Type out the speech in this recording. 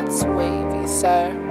That's wavy, sir.